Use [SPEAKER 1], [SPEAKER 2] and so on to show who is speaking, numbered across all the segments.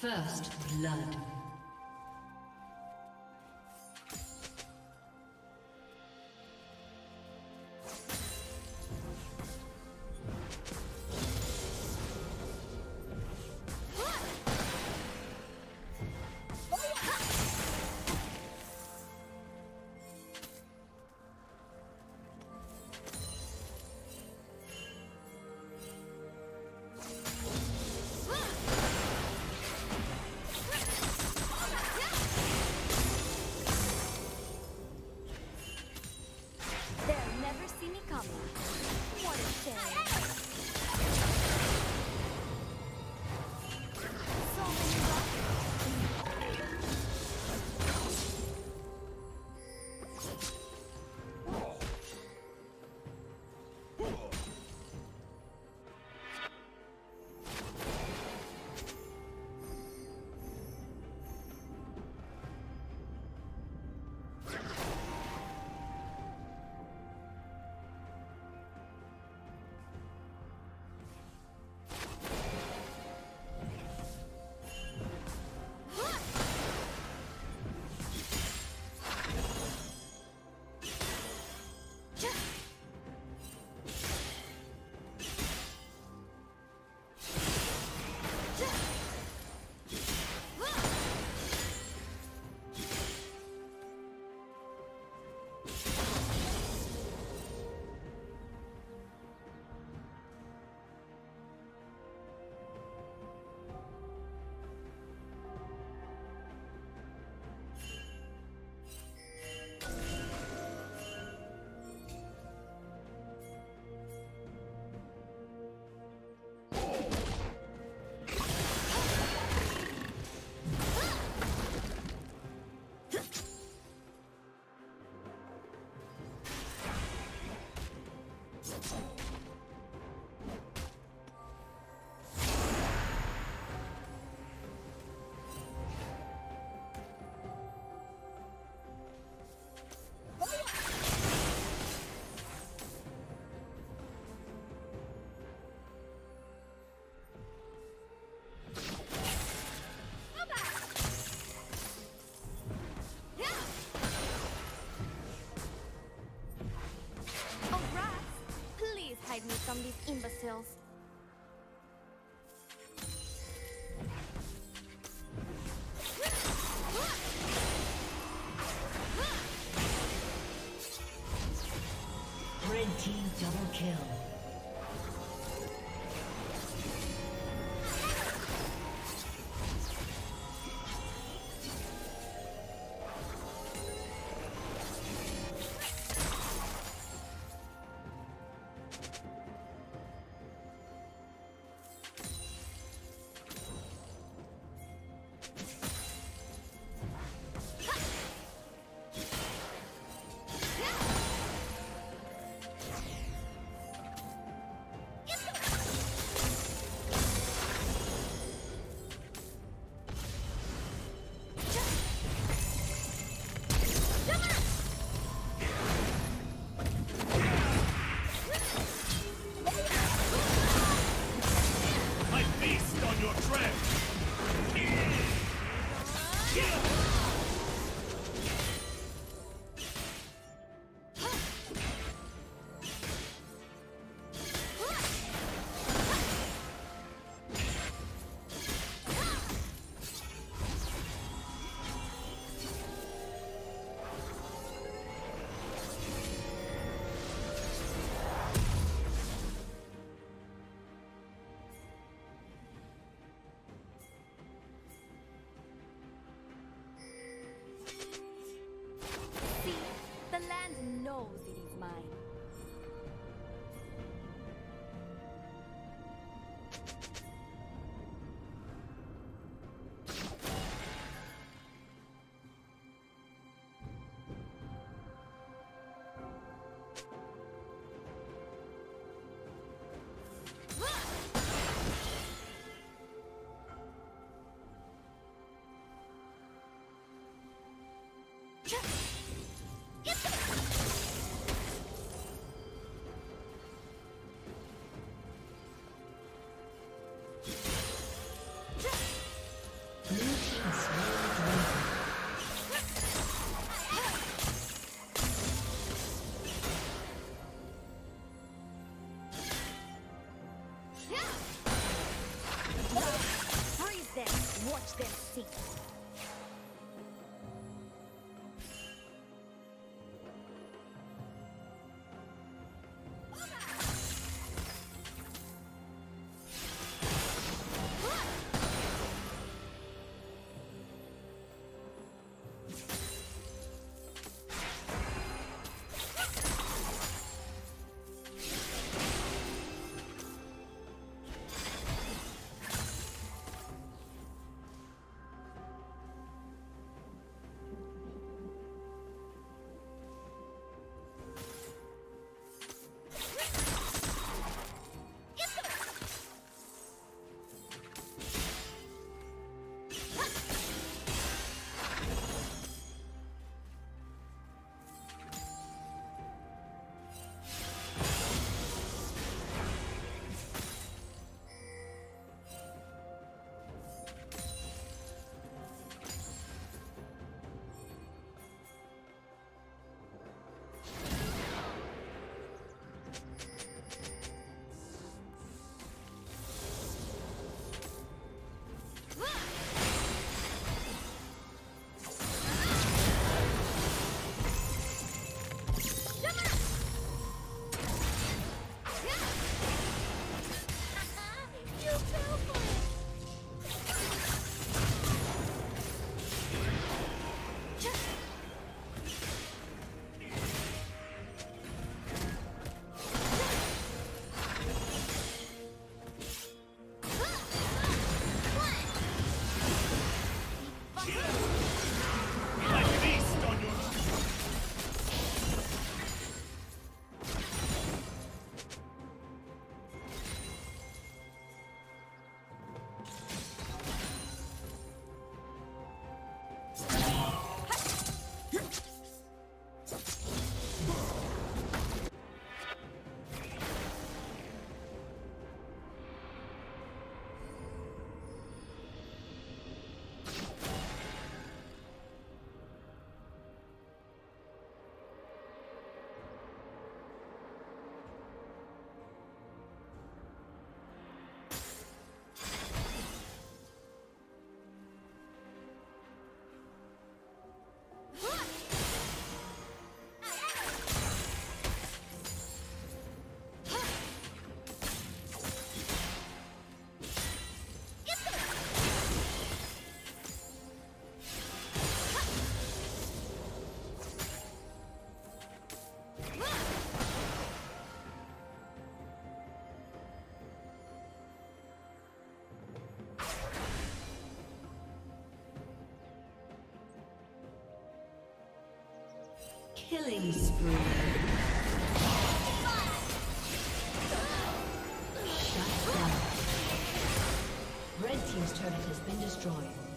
[SPEAKER 1] First blood. Yeah! Check!
[SPEAKER 2] Killing spree. Shut down. Red Team's turret has been destroyed.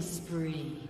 [SPEAKER 2] Killing spree.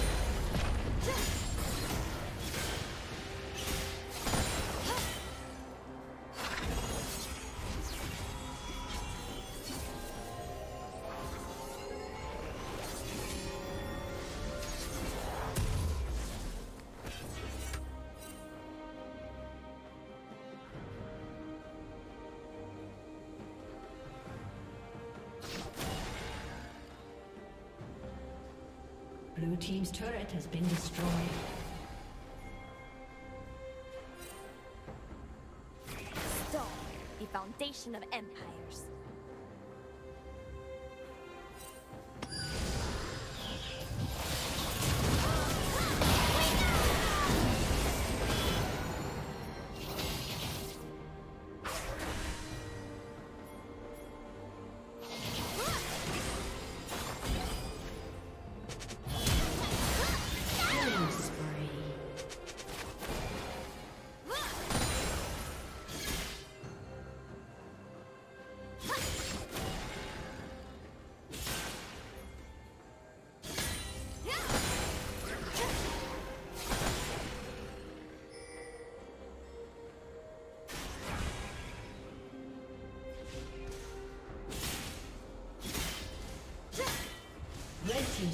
[SPEAKER 2] Blue Team's turret has been destroyed.
[SPEAKER 1] The foundation of empires.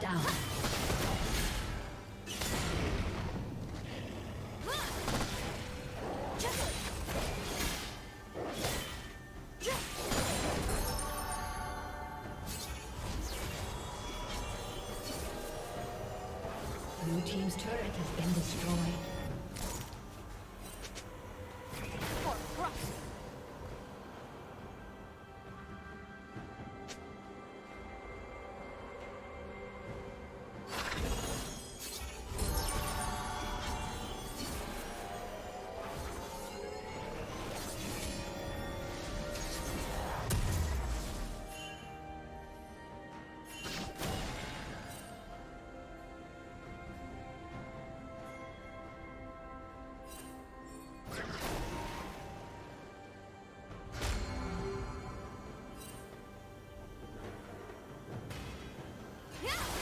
[SPEAKER 2] Down. Team's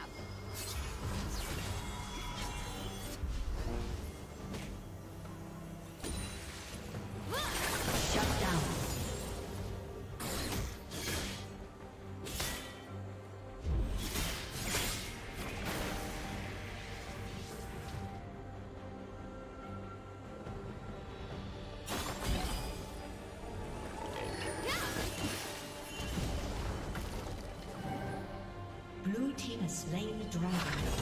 [SPEAKER 1] at
[SPEAKER 2] slain the dragon.